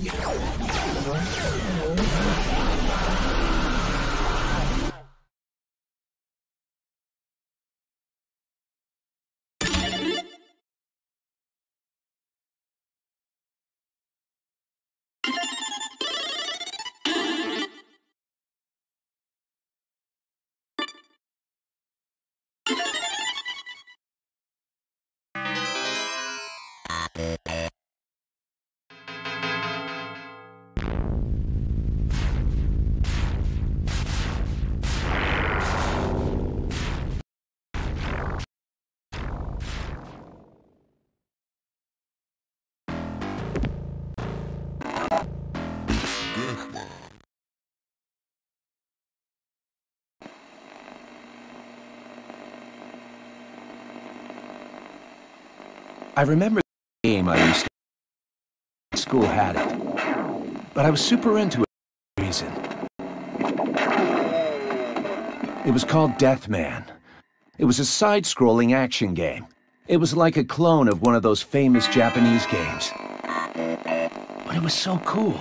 Yeah. I remember the game I used to... School had it. But I was super into it for a reason. It was called Deathman. It was a side-scrolling action game. It was like a clone of one of those famous Japanese games. But it was so cool.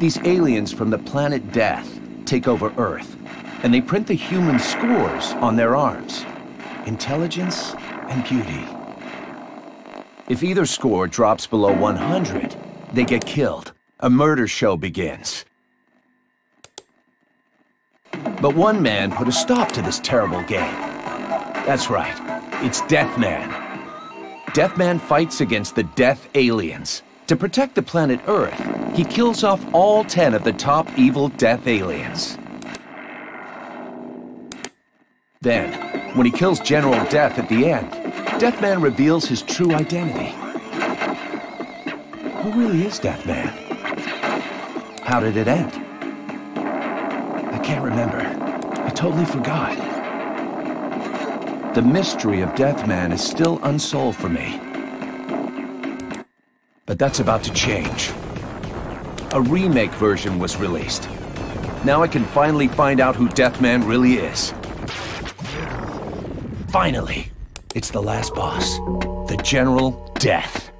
These aliens from the planet Death take over Earth, and they print the human scores on their arms. Intelligence and beauty. If either score drops below 100, they get killed. A murder show begins. But one man put a stop to this terrible game. That's right, it's Deathman. Deathman fights against the Death Aliens. To protect the planet Earth, he kills off all ten of the top evil Death Aliens. Then, when he kills General Death at the end, Deathman reveals his true identity. Who really is Deathman? How did it end? I can't remember. I totally forgot. The mystery of Deathman is still unsolved for me. But that's about to change. A remake version was released. Now I can finally find out who Deathman really is. Finally! It's the last boss. The General Death.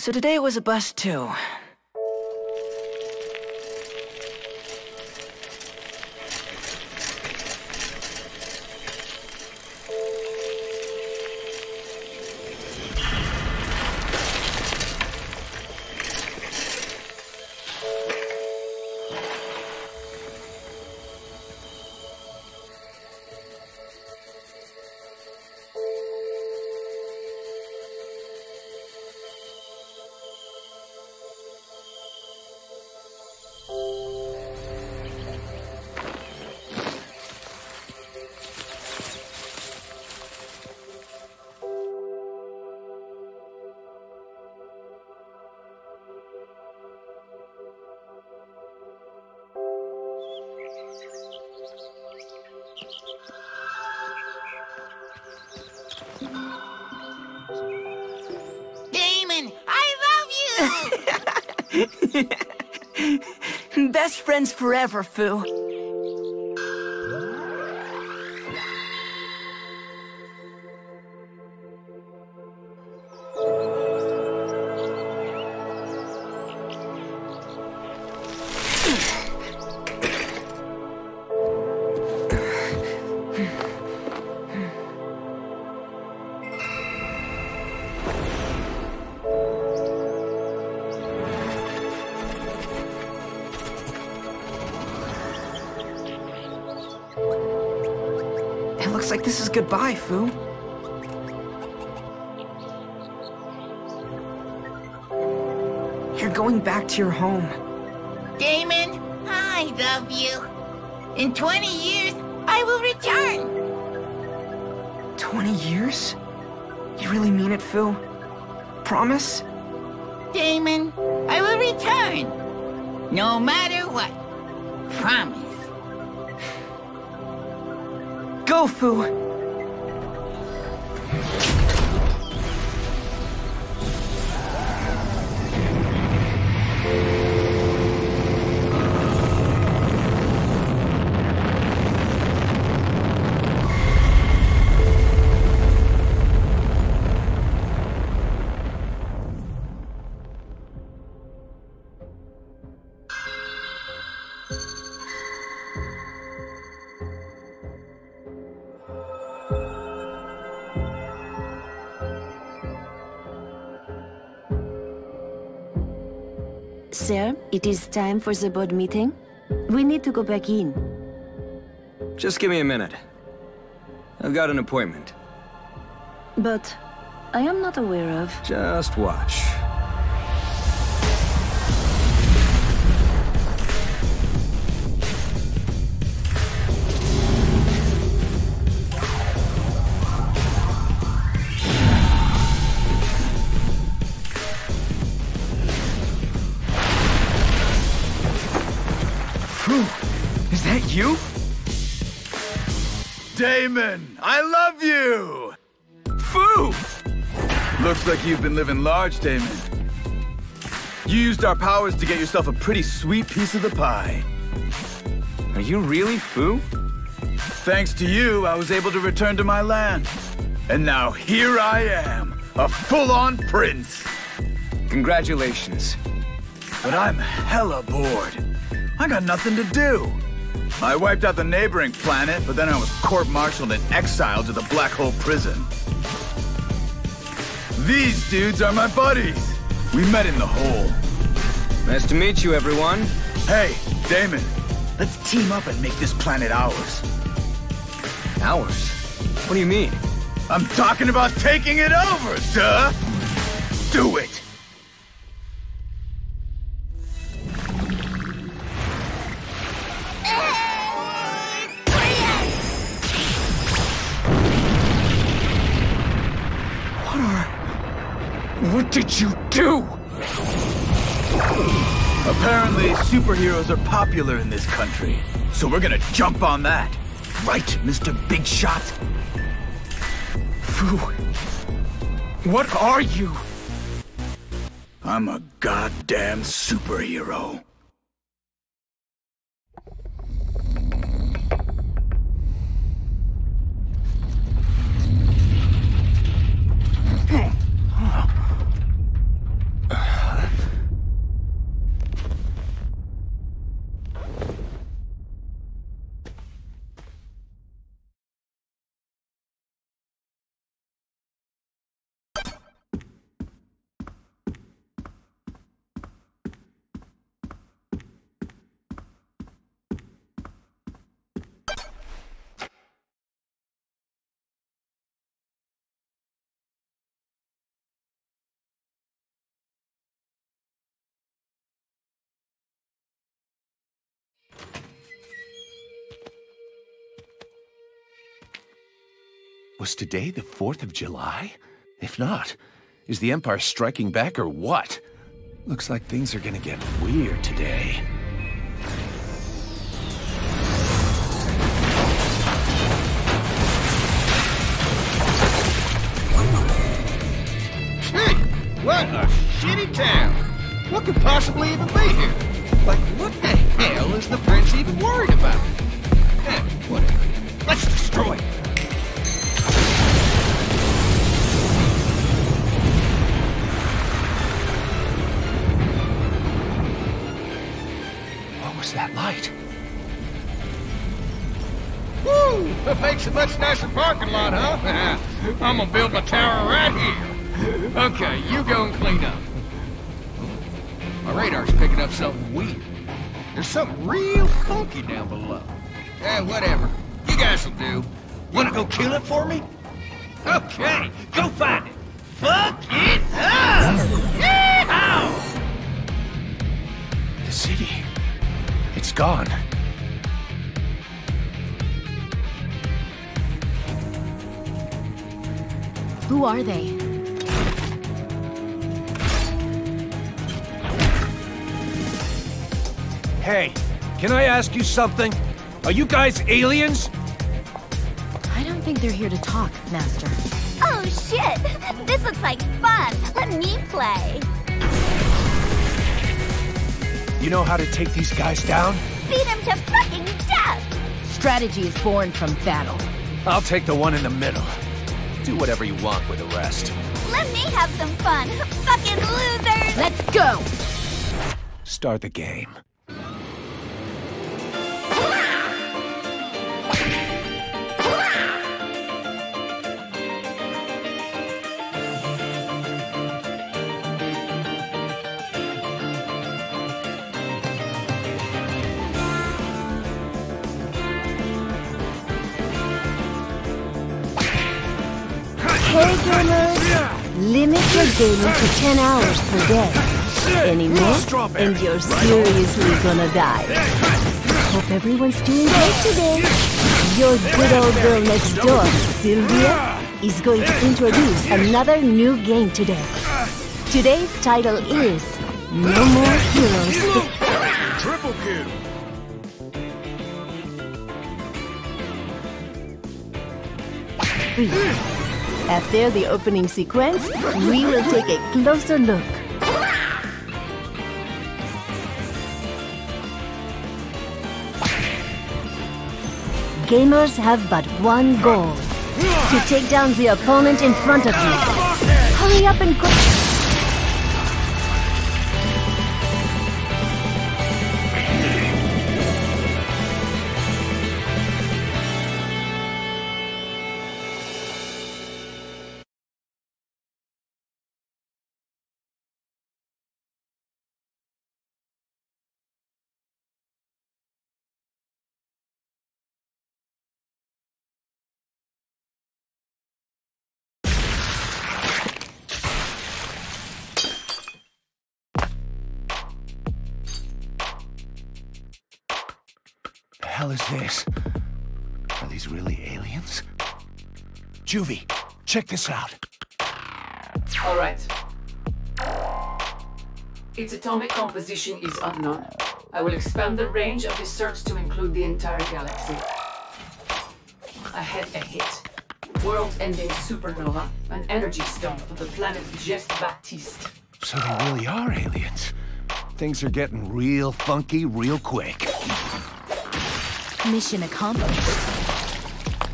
So today was a bust too. Friends forever, Fu. Goodbye, Fu. You're going back to your home. Damon, I love you. In 20 years, I will return. 20 years? You really mean it, Fu? Promise? Damon, I will return. No matter what. Promise. Go, Fu! It is time for the board meeting. We need to go back in. Just give me a minute. I've got an appointment. But I am not aware of. Just watch. You? Damon, I love you! Fu! Looks like you've been living large, Damon. You used our powers to get yourself a pretty sweet piece of the pie. Are you really Fu? Thanks to you, I was able to return to my land. And now here I am, a full-on prince. Congratulations. But I'm hella bored. I got nothing to do. I wiped out the neighboring planet, but then I was court-martialed and exiled to the Black Hole Prison. These dudes are my buddies. We met in the hole. Nice to meet you, everyone. Hey, Damon, let's team up and make this planet ours. Ours? What do you mean? I'm talking about taking it over, duh! Do it! What did you do? Apparently, superheroes are popular in this country, so we're gonna jump on that. Right, Mr. Big Shot? Fu... What are you? I'm a goddamn superhero. Was today the 4th of July? If not, is the Empire striking back or what? Looks like things are gonna get weird today. Hey, What a shitty town. What could possibly even be here? Like, what the hell is the prince even worried about? Eh, whatever. Let's destroy it. Makes a much nicer parking lot, huh? I'm gonna build my tower right here. Okay, you go and clean up. My radar's picking up something weird. There's something real funky down below. Eh, whatever. You guys will do. Wanna go kill it for me? Okay, go find it. Fuck it up! Yeehaw! The city. It's gone. Who are they? Hey, can I ask you something? Are you guys aliens? I don't think they're here to talk, Master. Oh shit! This looks like fun! Let me play! You know how to take these guys down? Beat them to fucking death! Strategy is born from battle. I'll take the one in the middle. Do whatever you want with the rest. Let me have some fun! Fucking losers! Let's go! Start the game. Hey gamers! Limit your gaming to 10 hours per day. Any more? And you're seriously gonna die. Hope everyone's doing great today. Your good old girl next door, Sylvia, is going to introduce another new game today. Today's title is No More Heroes. Triple kill. Three. After the opening sequence, we will take a closer look. Gamers have but one goal to take down the opponent in front of you. Hurry up and quick. Hell is this? Are these really aliens? Juvie, check this out. All right. Its atomic composition is unknown. I will expand the range of this search to include the entire galaxy. I had a hit. World-ending supernova, an energy stone for the planet Geste Baptiste. So they really are aliens. Things are getting real funky real quick. Mission accomplished.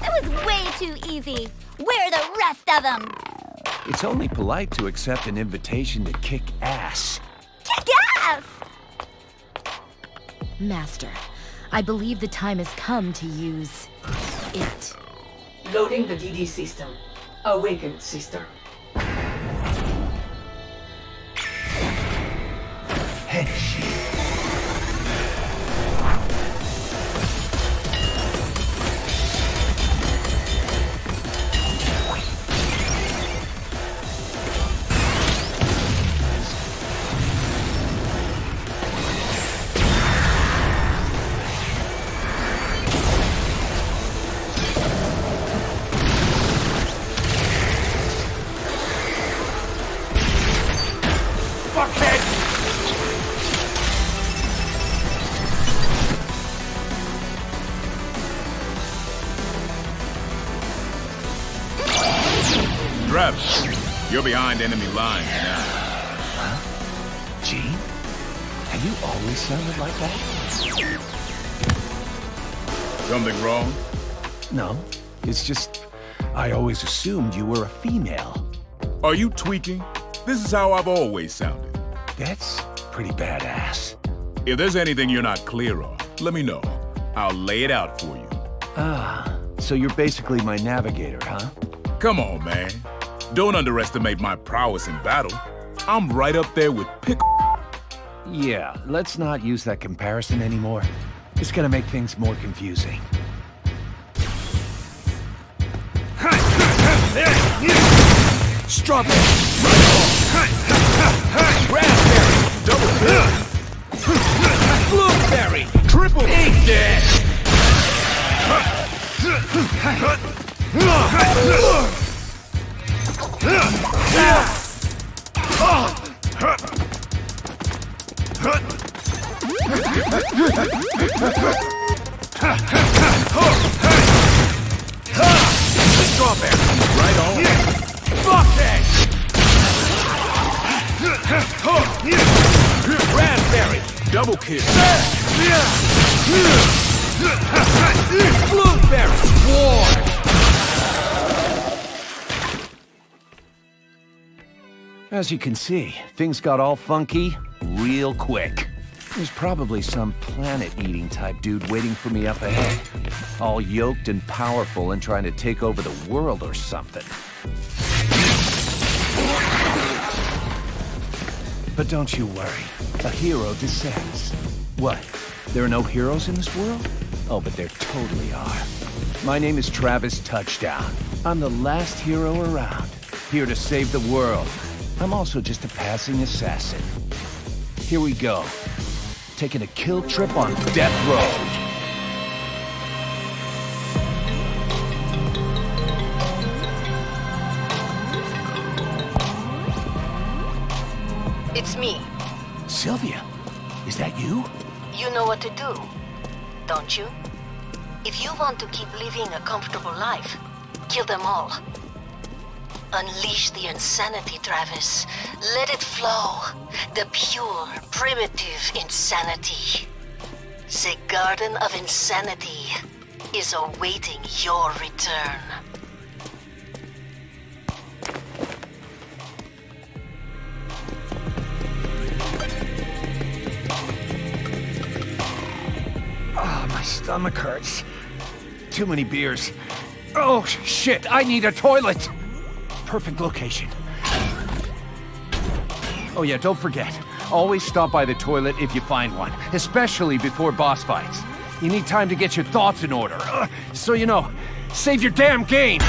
That was way too easy! Where are the rest of them? It's only polite to accept an invitation to kick ass. Kick ass! Master, I believe the time has come to use it. Loading the DD system. Awaken, sister. Rev, you're behind enemy lines now. Jeane? Have you always sounded like that? Something wrong? No. It's just, I always assumed you were a female. Are you tweaking? This is how I've always sounded. That's pretty badass. If there's anything you're not clear on, let me know. I'll lay it out for you. Ah, so you're basically my navigator, huh? Come on, man. Don't underestimate my prowess in battle. I'm right up there with pick. Yeah, let's not use that comparison anymore. It's gonna make things more confusing. Strawberry! Double! Blueberry! Triple! Big dash! Strawberry! Right on! Buckhead! Raspberry! Double kill! Blueberry! War! As you can see, things got all funky real quick. There's probably some planet-eating type dude waiting for me up ahead. All yoked and powerful and trying to take over the world or something. But don't you worry. A hero descends. What? There are no heroes in this world? Oh, but there totally are. My name is Travis Touchdown. I'm the last hero around. Here to save the world. I'm also just a passing assassin. Here we go. Taking a kill trip on Death Road. It's me. Sylvia, is that you? You know what to do, don't you? If you want to keep living a comfortable life, kill them all. Unleash the insanity, Travis. Let it flow. The pure, primitive insanity. The Garden of Insanity is awaiting your return. Stomach hurts. Too many beers. Oh, shit, I need a toilet. Perfect location. Oh yeah, don't forget. Always stop by the toilet if you find one, especially before boss fights. You need time to get your thoughts in order. Ugh, so you know, save your damn game!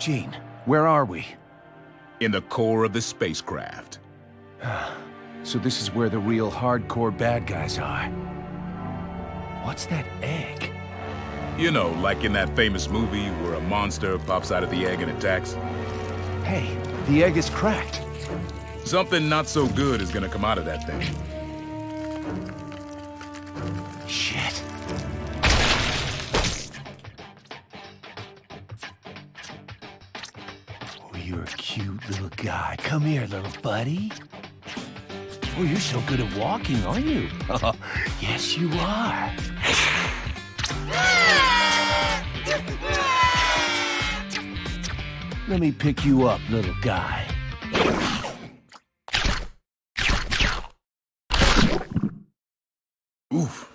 Jeane, where are we? In the core of the spacecraft. So this is where the real hardcore bad guys are. What's that egg? You know, like in that famous movie where a monster pops out of the egg and attacks. Hey, the egg is cracked. Something not so good is gonna come out of that thing. Here, little buddy. Oh, you're so good at walking, aren't you? yes, you are. Let me pick you up, little guy. Oof.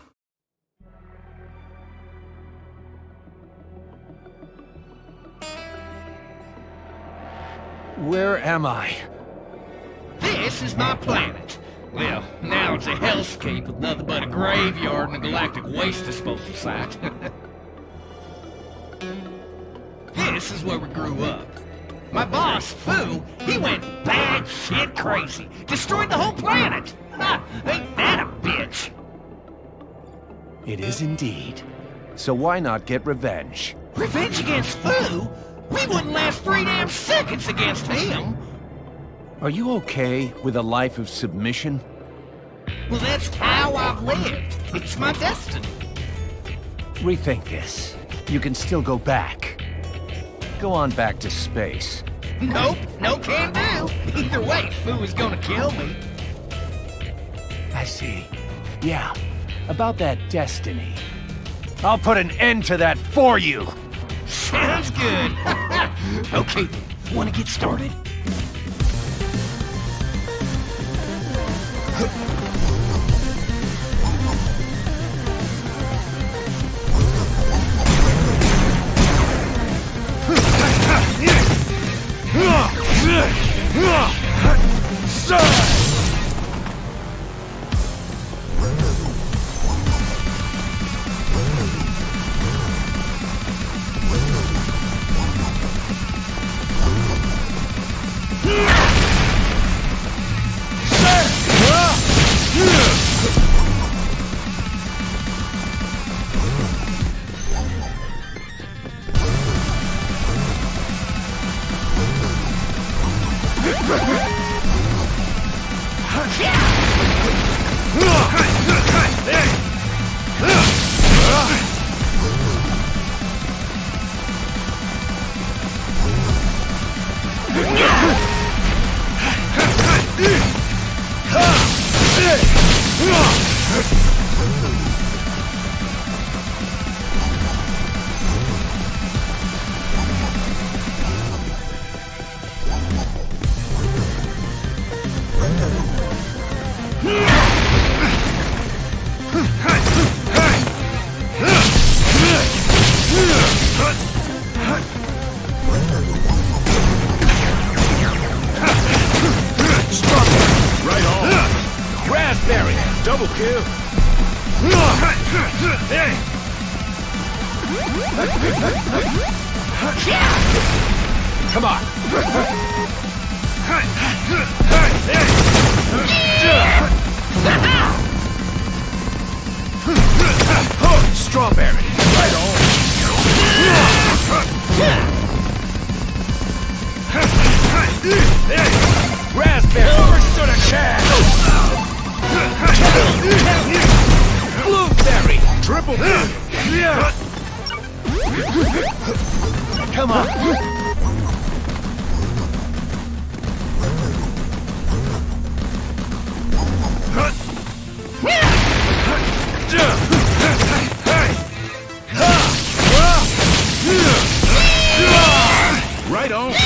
Where am I? This is my planet. Well, now it's a hellscape with nothing but a graveyard and a galactic waste disposal site. this is where we grew up. My boss, Fu, he went bad shit crazy. Destroyed the whole planet. Ha! Ain't that a bitch? It is indeed. So why not get revenge? Revenge against Fu? We wouldn't last three damn seconds against him. Are you okay with a life of submission? Well, that's how I've lived. It's my destiny. Rethink this. You can still go back. Go on back to space. Nope, no can do. Either way, Fu is gonna kill me. I see. Yeah, about that destiny. I'll put an end to that for you! Sounds good. okay, wanna get started? Blueberry. Triple. Come on. Right on.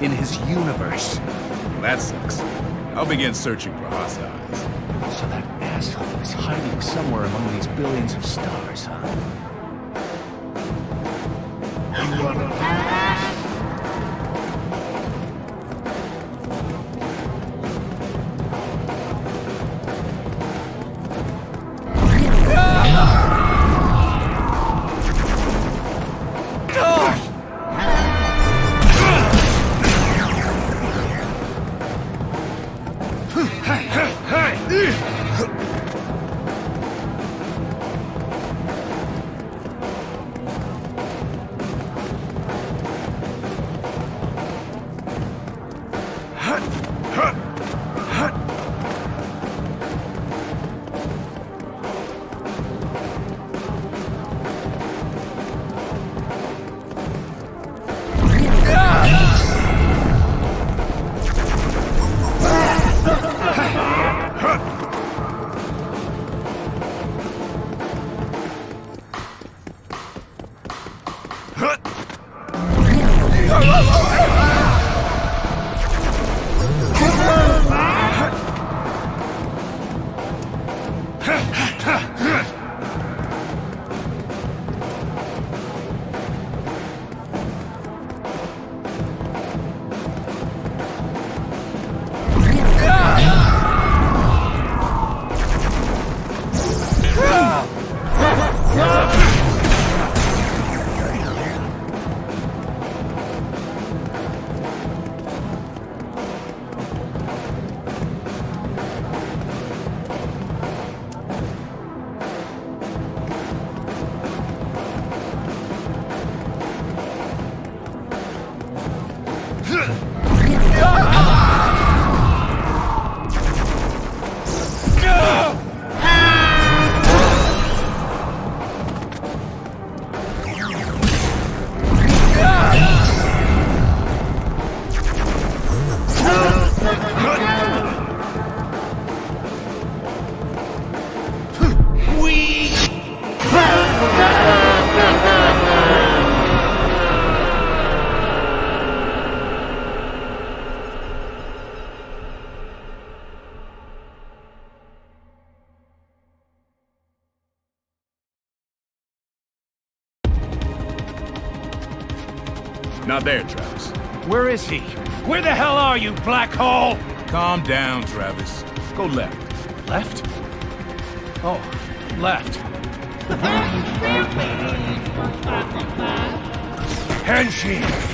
In his universe. That sucks. I'll begin searching for Haas eyes. So that asshole is hiding somewhere among these billions of stars, huh? Not there, Travis. Where is he? Where the hell are you, black hole? Calm down, Travis. Go left. Left? Oh, left. Henshin!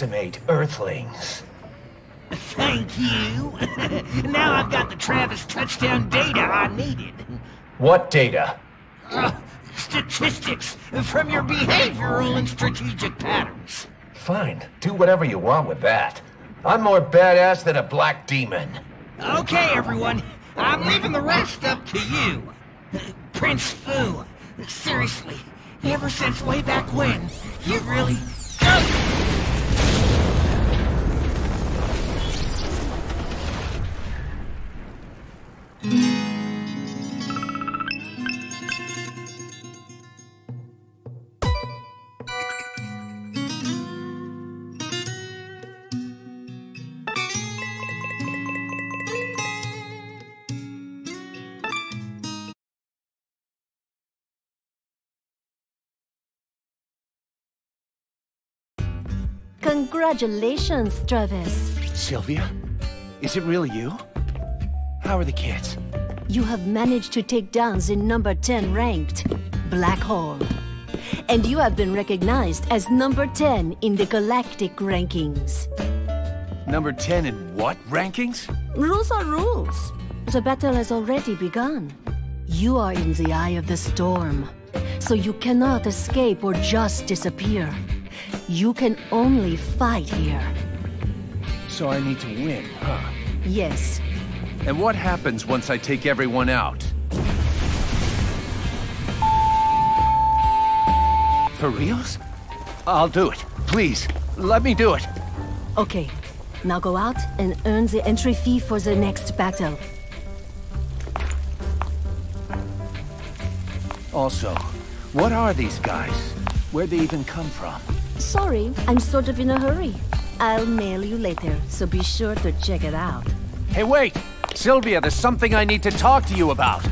Underestimate Earthlings. Thank you. now I've got the Travis Touchdown data I needed. What data? Uh, statistics from your behavioral and strategic patterns. Fine, do whatever you want with that. I'm more badass than a black demon. Okay, everyone. I'm leaving the rest up to you. Prince Fu, seriously, ever since way back when, you really... Congratulations, Travis. Sylvia? Is it really you? How are the kids? You have managed to take down the number 10 ranked Black Hole. And you have been recognized as number 10 in the galactic rankings. Number 10 in what rankings? Rules are rules. The battle has already begun. You are in the eye of the storm, so you cannot escape or just disappear. You can only fight here. So I need to win, huh? Yes. And what happens once I take everyone out? For reals? I'll do it. Please, let me do it. Okay, now go out and earn the entry fee for the next battle. Also, what are these guys? Where'd they even come from? Sorry, I'm sort of in a hurry. I'll mail you later, so be sure to check it out. Hey, wait! Sylvia, there's something I need to talk to you about.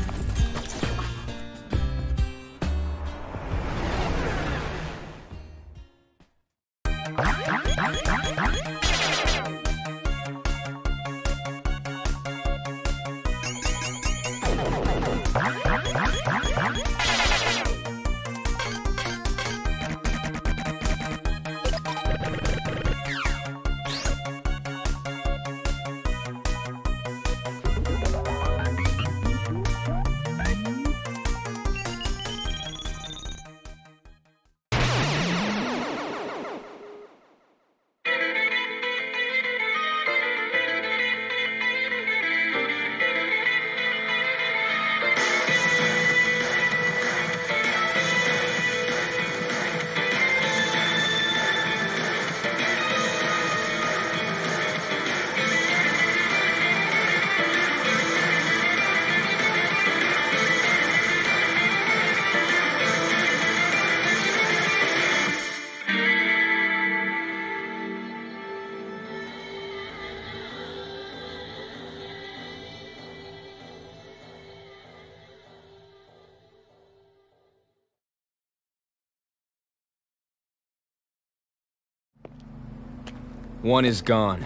One is gone.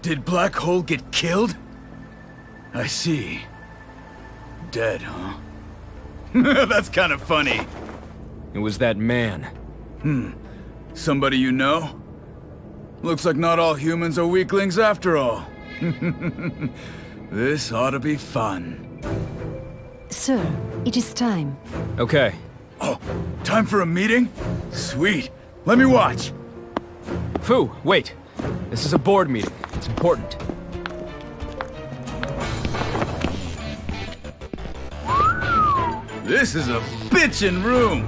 Did Black Hole get killed? I see. Dead, huh? That's kind of funny. It was that man. Hmm. Somebody you know? Looks like not all humans are weaklings after all. this ought to be fun. Sir, it is time. Okay. Oh, time for a meeting? Sweet. Let me watch. Fu, wait. This is a board meeting. It's important. This is a bitchin' room.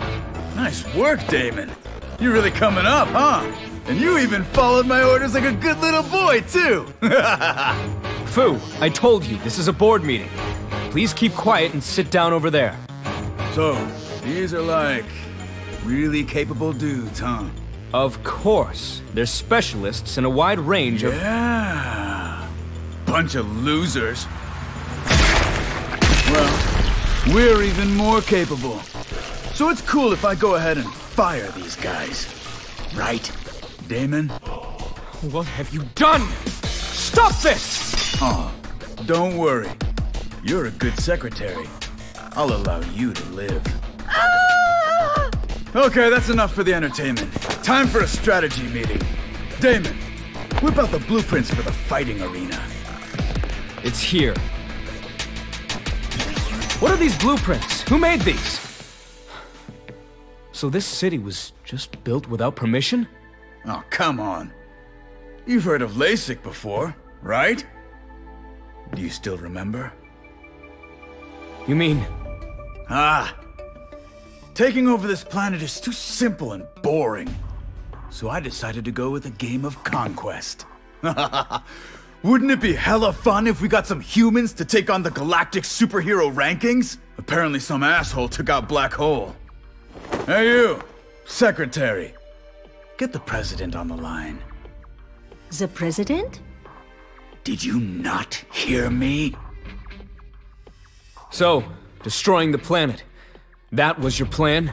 Nice work, Damon. You're really coming up, huh? And you even followed my orders like a good little boy, too. Fu, I told you, this is a board meeting. Please keep quiet and sit down over there. So, these are like really capable dudes, huh? Of course. They're specialists in a wide range of... Yeah. Bunch of losers. Well, we're even more capable. So it's cool if I go ahead and fire these guys. Right, Damon? What have you done? Stop this! Oh, don't worry. You're a good secretary. I'll allow you to live. Oh, Okay, that's enough for the entertainment. Time for a strategy meeting. Damon, whip out the blueprints for the fighting arena. It's here. What are these blueprints? Who made these? So this city was just built without permission? Oh, come on. You've heard of LASIK before, right? Do you still remember? You mean... Ah. Taking over this planet is too simple and boring. So I decided to go with a game of conquest. Wouldn't it be hella fun if we got some humans to take on the galactic superhero rankings? Apparently some asshole took out Black Hole. Hey you, secretary. Get the president on the line. The president? Did you not hear me? So, destroying the planet. That was your plan?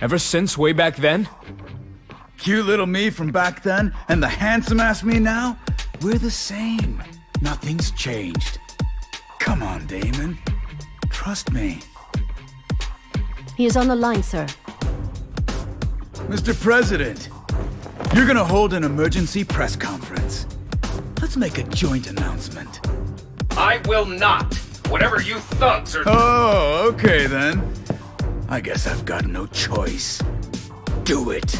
Ever since way back then? Cute little me from back then and the handsome ass me now? We're the same. Nothing's changed. Come on, Damon. Trust me. He is on the line, sir. Mr. President, you're gonna hold an emergency press conference. Let's make a joint announcement. I will not. Whatever you thugs are. Oh, okay then. I guess I've got no choice. Do it.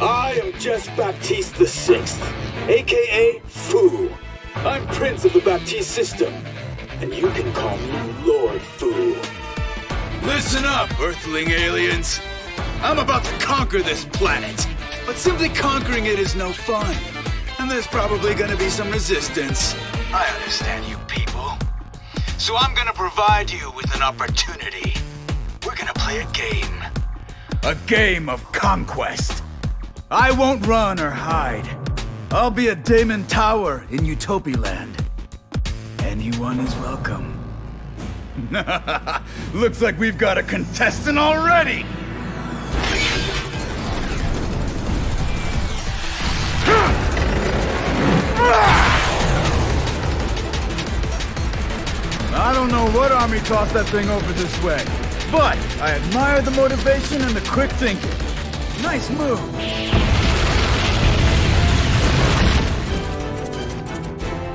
I am Jess Baptiste the Sixth, aka Fu. I'm Prince of the Baptiste system, and you can call me Lord Fu. Listen up, Earthling aliens. I'm about to conquer this planet, but simply conquering it is no fun. And there's probably gonna be some resistance. I understand you people. So I'm gonna provide you with an opportunity. We're gonna play a game. A game of conquest. I won't run or hide. I'll be a Damon Tower in Utopiland. Anyone is welcome. Looks like we've got a contestant already! I don't know what army tossed that thing over this way, but I admire the motivation and the quick thinking. Nice move.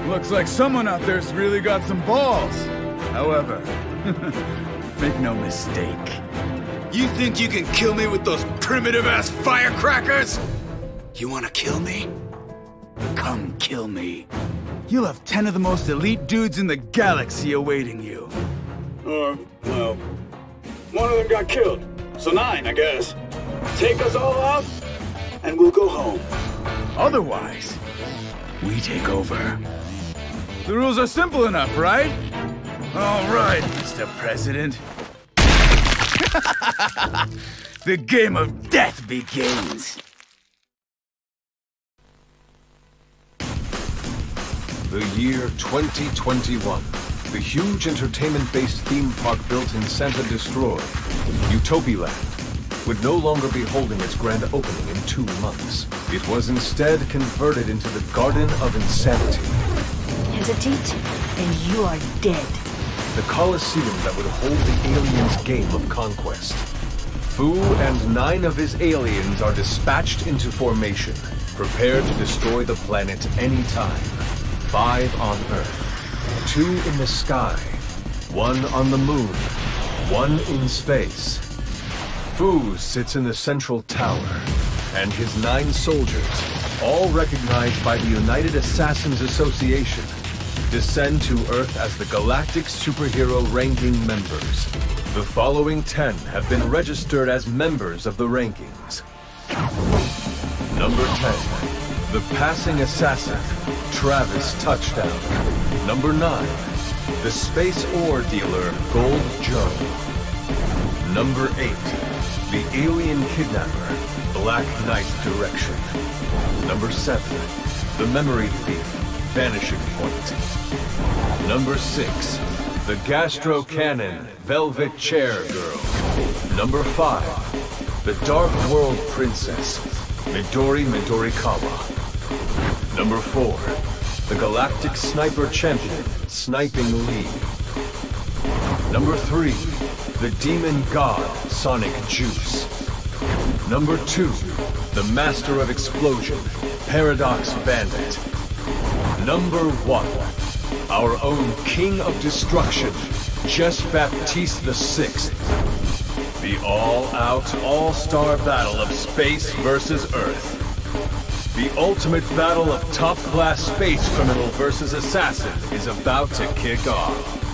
Looks like someone out there's really got some balls. However, make no mistake. You think you can kill me with those primitive-ass firecrackers? You wanna kill me? Come kill me. You'll have ten of the most elite dudes in the galaxy awaiting you. Uh, well, one of them got killed, so nine, I guess. Take us all out, and we'll go home. Otherwise, we take over. The rules are simple enough, right? All right, Mr. President. the game of death begins. The year 2021. The huge entertainment-based theme park built in Santa Destroy, Utopiland, would no longer be holding its grand opening in two months. It was instead converted into the Garden of Insanity, Hesitate, and you are dead. the coliseum that would hold the aliens' game of conquest. Fu and nine of his aliens are dispatched into formation, prepared to destroy the planet anytime. Five on Earth, two in the sky, one on the moon, one in space. Fu sits in the central tower, and his nine soldiers, all recognized by the United Assassins Association, descend to Earth as the Galactic Superhero Ranking members. The following ten have been registered as members of the rankings. Number 10, the passing assassin, Travis Touchdown. Number 9, the space ore dealer, Gold Joe. Number 8, the alien kidnapper, Black Knight Direction. Number 7, the memory thief, Vanishing Point. Number 6, the gastro cannon, Velvet Chair Girl. Number 5, the Dark World Princess, Midori Midorikawa. Number 4. The Galactic Sniper Champion, Sniping League. Number 3. The Demon God, Sonic Juice. Number 2. The Master of Explosion, Paradox Bandit. Number 1. Our own King of Destruction, Jess Baptiste the Sixth. The all-out, all-star battle of space versus Earth. The ultimate battle of top-class space criminal versus assassin is about to kick off.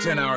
10 hours